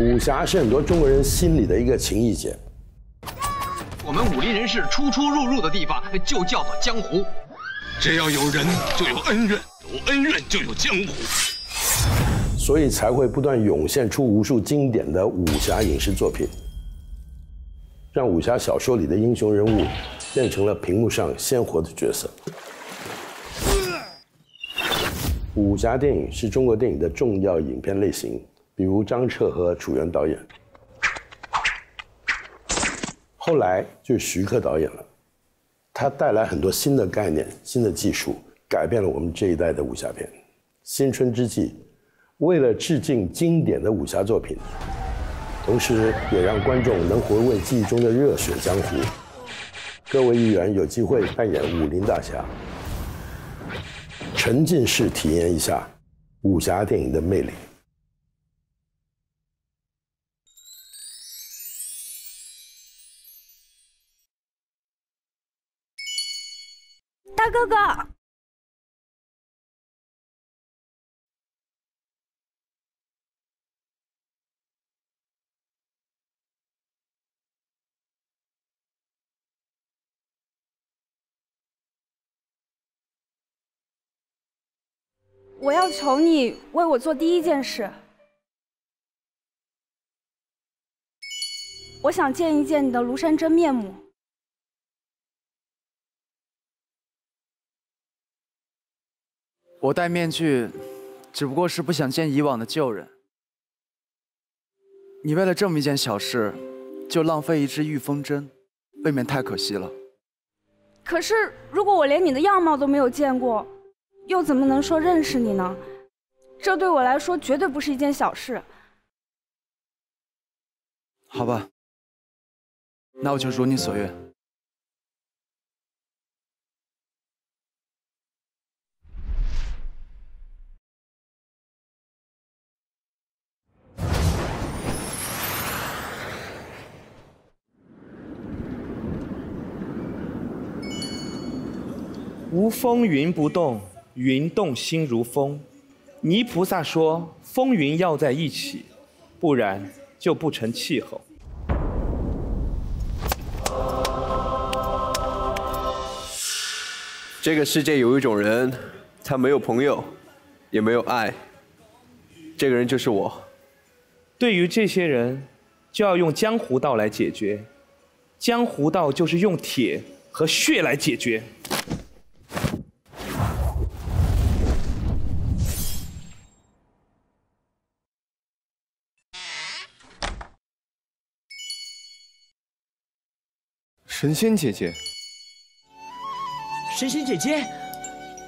武侠是很多中国人心里的一个情谊结。我们武林人士出出入入的地方就叫做江湖。只要有人，就有恩怨；有恩怨，就有江湖。所以才会不断涌现出无数经典的武侠影视作品，让武侠小说里的英雄人物变成了屏幕上鲜活的角色。武侠电影是中国电影的重要影片类型，比如张彻和楚原导演，后来就徐克导演了。他带来很多新的概念、新的技术，改变了我们这一代的武侠片。新春之际，为了致敬经典的武侠作品，同时也让观众能回味记忆中的热血江湖，各位议员有机会扮演武林大侠，沉浸式体验一下武侠电影的魅力。大哥哥，我要求你为我做第一件事，我想见一见你的庐山真面目。我戴面具，只不过是不想见以往的旧人。你为了这么一件小事，就浪费一支御风针，未免太可惜了。可是，如果我连你的样貌都没有见过，又怎么能说认识你呢？这对我来说绝对不是一件小事。好吧，那我就如你所愿。无风云不动，云动心如风。泥菩萨说：“风云要在一起，不然就不成气候。”这个世界有一种人，他没有朋友，也没有爱。这个人就是我。对于这些人，就要用江湖道来解决。江湖道就是用铁和血来解决。神仙姐姐，神仙姐姐，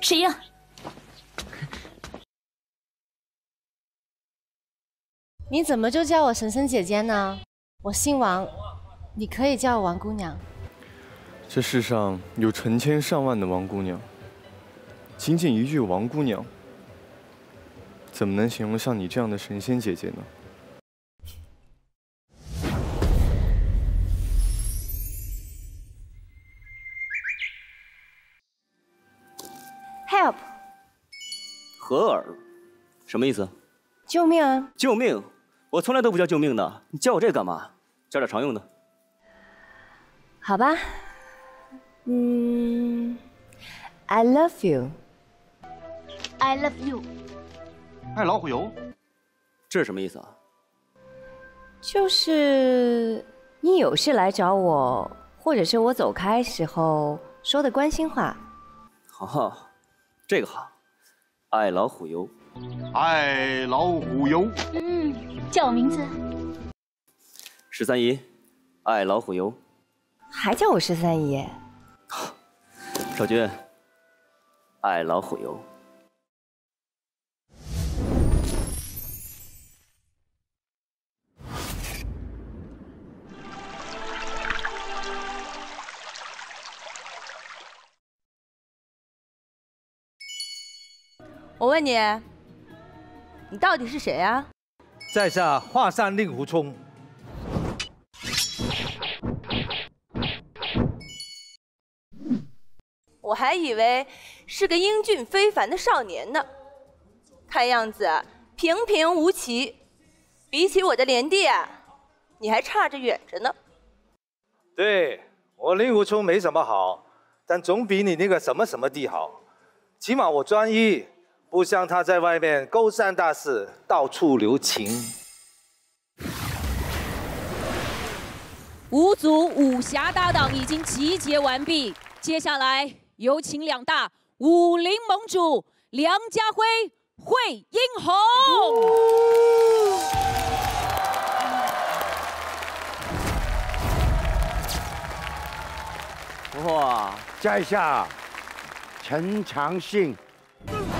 谁呀？你怎么就叫我神仙姐姐呢？我姓王，你可以叫我王姑娘。这世上有成千上万的王姑娘，仅仅一句王姑娘，怎么能形容像你这样的神仙姐姐呢？合尔，什么意思？救命啊！救命！我从来都不叫救命的，你叫我这干嘛？叫点常用的。好吧，嗯，I love you。I love you。爱老虎油，这是什么意思啊？就是你有事来找我，或者是我走开时候说的关心话。好，这个好。爱老虎油，爱老虎油。嗯，叫我名字。十三姨，爱老虎油。还叫我十三姨？少君，爱老虎油。我问你，你到底是谁啊？在下华山令狐冲。我还以为是个英俊非凡的少年呢，看样子平平无奇，比起我的连弟啊，你还差着远着呢。对我令狐冲没什么好，但总比你那个什么什么帝好。起码我专一，不像他在外面勾三搭四，到处留情。五组武侠搭档已经集结完毕，接下来有请两大武林盟主梁家辉、惠英红。哇，在下陈长信。